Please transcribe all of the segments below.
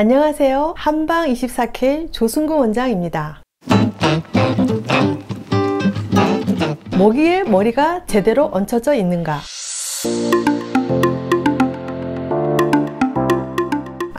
안녕하세요. 한방24K 조승구 원장입니다. 모기의 머리가 제대로 얹혀져 있는가?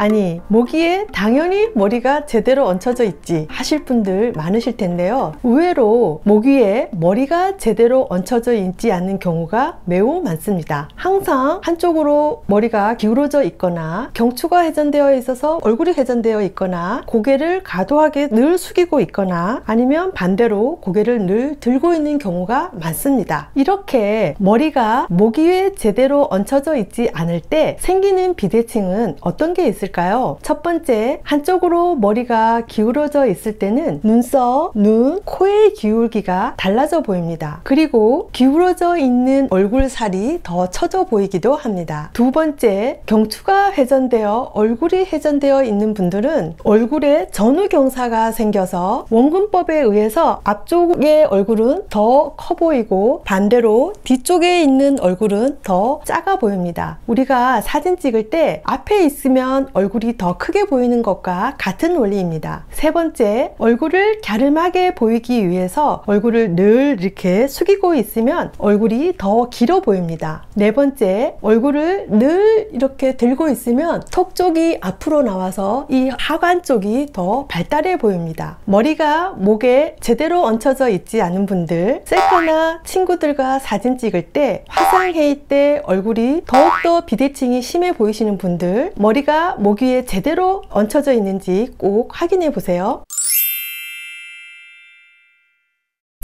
아니 모기에 당연히 머리가 제대로 얹혀져 있지 하실 분들 많으실 텐데요. 의외로 모기에 머리가 제대로 얹혀져 있지 않는 경우가 매우 많습니다. 항상 한쪽으로 머리가 기울어져 있거나 경추가 회전되어 있어서 얼굴이 회전되어 있거나 고개를 과도하게 늘 숙이고 있거나 아니면 반대로 고개를 늘 들고 있는 경우가 많습니다. 이렇게 머리가 모기에 제대로 얹혀져 있지 않을 때 생기는 비대칭은 어떤 게 있을까요? 있을까요? 첫 번째, 한쪽으로 머리가 기울어져 있을 때는 눈썹, 눈, 코의 기울기가 달라져 보입니다. 그리고 기울어져 있는 얼굴 살이 더 처져 보이기도 합니다. 두 번째, 경추가 회전되어 얼굴이 회전되어 있는 분들은 얼굴에 전후경사가 생겨서 원근법에 의해서 앞쪽의 얼굴은 더 커 보이고 반대로 뒤쪽에 있는 얼굴은 더 작아 보입니다. 우리가 사진 찍을 때 앞에 있으면 얼굴 이 더 크게 보이는 것과 같은 원리입니다. 세 번째, 얼굴을 갸름하게 보이기 위해서 얼굴을 늘 이렇게 숙이고 있으면 얼굴이 더 길어 보입니다. 네 번째, 얼굴을 늘 이렇게 들고 있으면 턱 쪽이 앞으로 나와서 이 하관 쪽이 더 발달해 보입니다. 머리가 목에 제대로 얹혀져 있지 않은 분들, 셀카나 친구들과 사진 찍을 때 화상회의 때 얼굴이 더욱더 비대칭이 심해 보이시는 분들, 머리가 목 위에 제대로 얹혀져 있는지 꼭 확인해 보세요.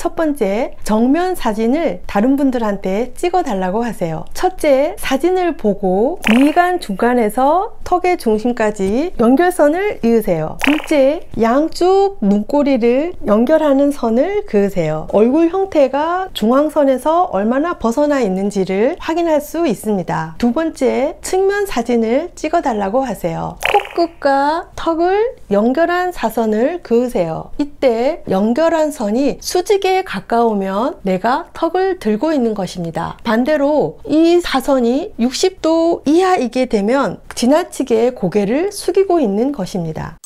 첫 번째, 정면 사진을 다른 분들한테 찍어 달라고 하세요. 첫째, 사진을 보고 미간 중간에서 턱의 중심까지 연결선을 이으세요. 둘째, 양쪽 눈꼬리를 연결하는 선을 그으세요. 얼굴 형태가 중앙선에서 얼마나 벗어나 있는지를 확인할 수 있습니다. 두 번째, 측면 사진을 찍어 달라고 하세요. 콧끝과 턱을 연결한 사선을 그으세요. 이때 연결한 선이 수직에 가까우면 내가 턱을 들고 있는 것입니다. 반대로 이 사선이 60도 이하이게 되면 지나치게 고개를 숙이고 있는 것입니다.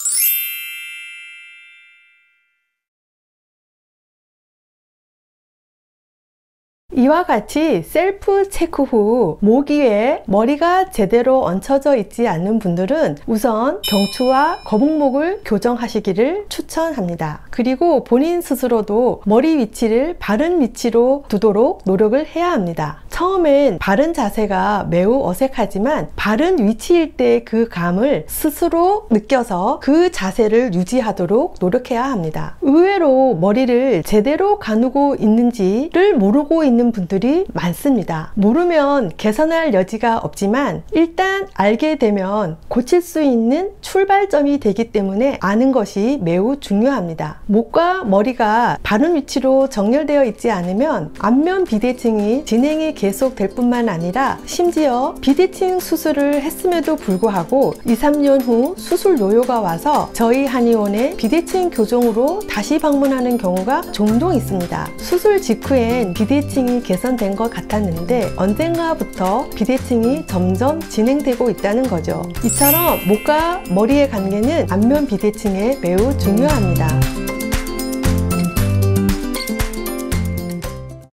이와 같이 셀프 체크 후 모기에 머리가 제대로 얹혀져 있지 않는 분들은 우선 경추와 거북목을 교정하시기를 추천합니다. 그리고 본인 스스로도 머리 위치를 바른 위치로 두도록 노력을 해야 합니다. 처음엔 바른 자세가 매우 어색하지만 바른 위치일 때 그 감을 스스로 느껴서 그 자세를 유지하도록 노력해야 합니다. 의외로 머리를 제대로 가누고 있는지를 모르고 있는 분들이 많습니다. 모르면 개선할 여지가 없지만 일단 알게 되면 고칠 수 있는 출발점이 되기 때문에 아는 것이 매우 중요합니다. 목과 머리가 바른 위치로 정렬되어 있지 않으면 안면 비대칭이 진행이 계속 될 뿐만 아니라 심지어 비대칭 수술을 했음에도 불구하고 2, 3년 후 수술 요요가 와서 저희 한의원의 비대칭 교정으로 다시 방문하는 경우가 종종 있습니다. 수술 직후엔 비대칭이 개선된 것 같았는데 언젠가부터 비대칭이 점점 진행되고 있다는 거죠. 이처럼 목과 머리의 관계는 안면 비대칭에 매우 중요합니다.